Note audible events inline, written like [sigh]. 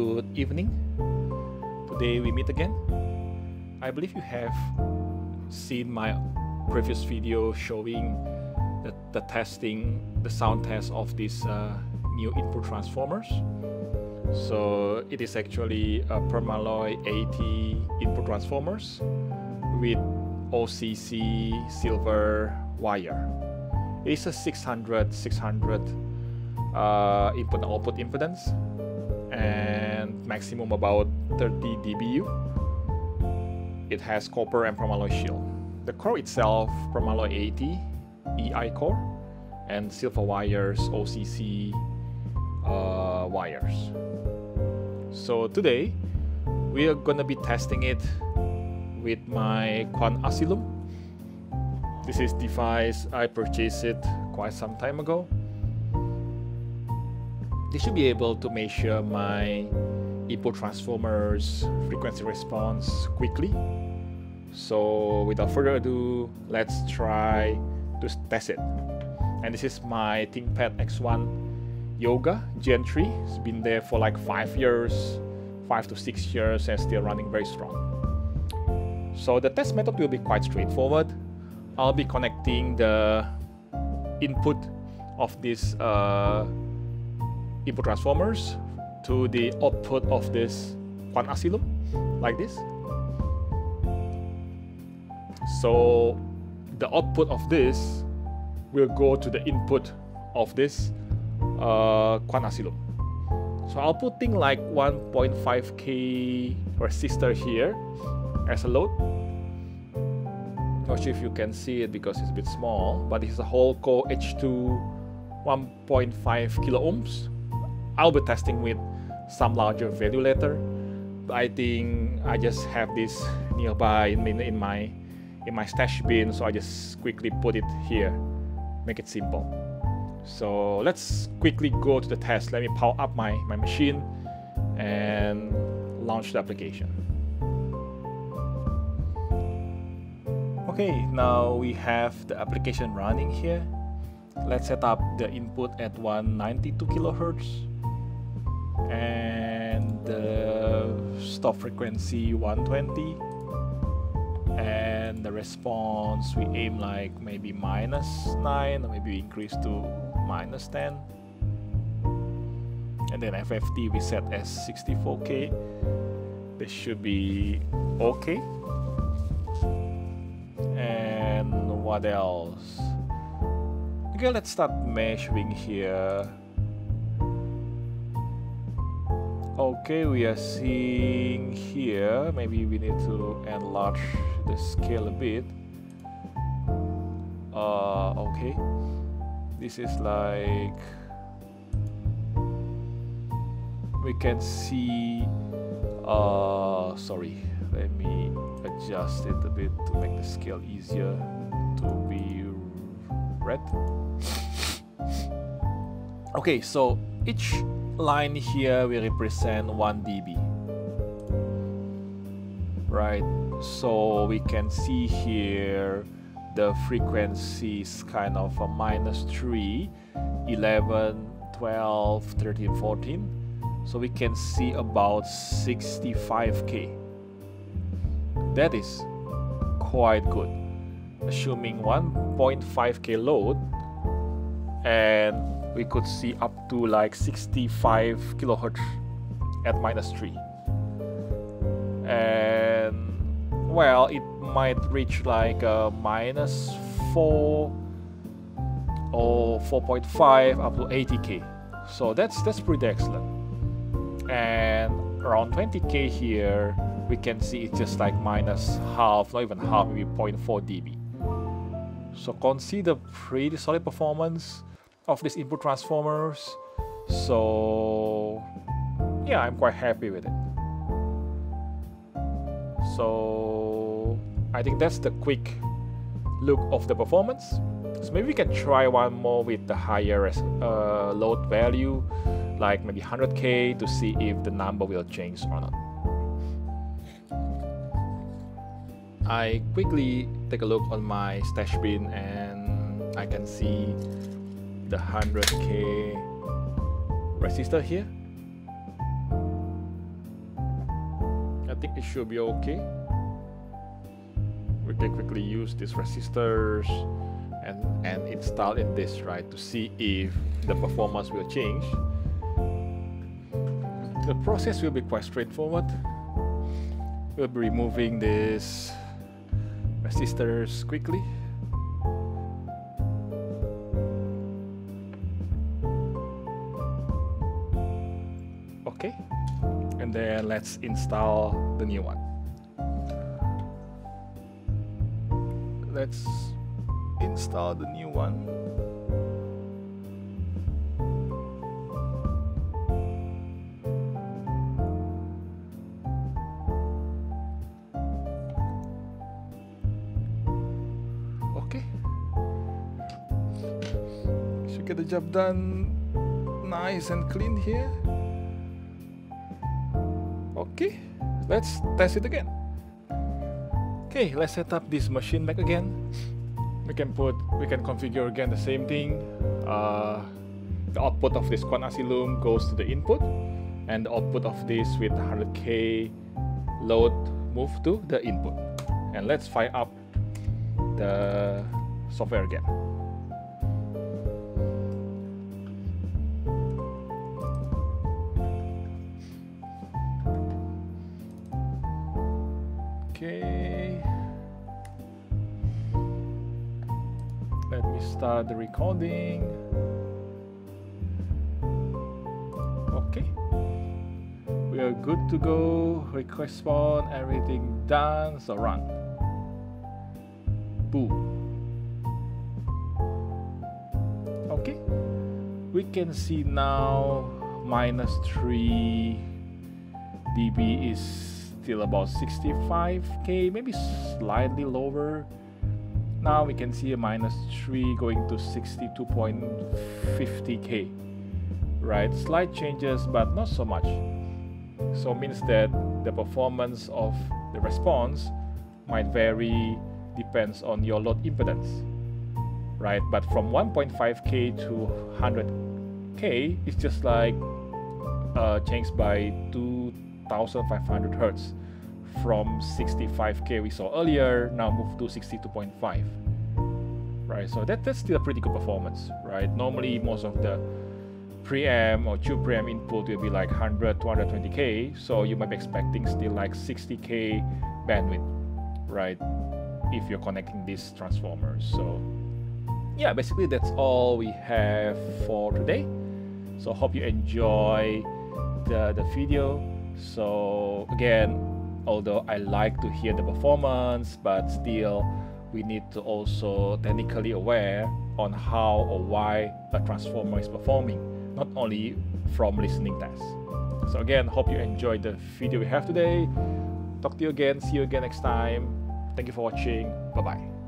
good evening. Today we meet again. I believe you have seen my previous video showing the, the testing, the sound test of these uh, new input transformers. So it is actually a Permalloy 80 input transformers with OCC silver wire. It is a 600 600 uh, input output impedance and maximum about 30 dBu. It has copper and permalloy shield. The core itself, permalloy 80 EI core, and silver wires, OCC uh, wires. So today we are gonna be testing it with my QuantAsylum. This is device I purchased it quite some time ago this should be able to measure my input transformers frequency response quickly. So without further ado, let's try to test it. And this is my ThinkPad X1 Yoga Gen 3. It's been there for like 5 years, 5 to 6 years and still running very strong. So the test method will be quite straightforward. I'll be connecting the input of this uh, input transformers to the output of this QuantAsylum, like this. So the output of this will go to the input of this uh, QuantAsylum. So I'll put thing like 1.5k resistor here as a load. Not sure if you can see it because it's a bit small, but this is a Holco H2 1.5 kilo ohms I'll be testing with some larger value later. But I think I just have this nearby in, in my in my stash bin, so I just quickly put it here, make it simple. So let's quickly go to the test. Let me power up my, my machine and launch the application. Okay, now we have the application running here. Let's set up the input at 192 kilohertz and the stop frequency 120 and the response we aim like maybe minus 9 or maybe increase to minus 10 and then FFT we set as 64k this should be okay and what else? Okay let's start measuring here Okay, we are seeing here, maybe we need to enlarge the scale a bit. Uh, okay, this is like, we can see, uh, sorry, let me adjust it a bit to make the scale easier to be read. [laughs] Okay, so each line here will represent 1 dB. Right, so we can see here the frequency is kind of a minus 3, 11, 12, 13, 14. So we can see about 65k. That is quite good. Assuming 1.5k load and we could see up to like 65 kilohertz at minus 3 and well it might reach like a minus 4 or 4.5 up to 80k so that's that's pretty excellent. And around 20k here we can see it's just like minus half not even half maybe 0.4 dB. So consider pretty solid performance of these input transformers. So yeah, I'm quite happy with it. So I think that's the quick look of the performance. So maybe we can try one more with the higher uh, load value, like maybe 100k to see if the number will change or not. I quickly take a look on my stash bin and I can see the 100k resistor here I think it should be okay. We can quickly use these resistors and, and install in this, right, to see if the performance will change. The process will be quite straightforward. We'll be removing these resistors quickly. Okay, and then let's install the new one. Let's install the new one. Okay. Should get the job done nice and clean here. Okay, let's test it again. Okay, let's set up this machine back again. We can put, we can configure again the same thing. Uh, the output of this QuantAsylum goes to the input, and the output of this with 100k load move to the input. And let's fire up the software again. Okay. Let me start the recording. Okay. We are good to go. Request spawn, everything done. So run. Boom. Okay. We can see now minus 3 dB is still about 65k, maybe slightly lower. Now we can see a minus 3 going to 62.50k. Right, slight changes, but not so much. So means that the performance of the response might vary depends on your load impedance. Right, but from 1.5k to 100k it's just like uh, changed by 2500 hertz from 65k we saw earlier now move to 62.5 right so that, that's still a pretty good performance right? Normally most of the preamp or tube preamp input will be like 100 220k so you might be expecting still like 60k bandwidth right if you're connecting these transformers. So yeah basically that's all we have for today. So hope you enjoy the, the video. So again although I like to hear the performance but still we need to also technically aware on how or why a transformer is performing not only from listening tests. So again hope you enjoyed the video we have today. Talk to you again see you again next time. Thank you for watching. Bye bye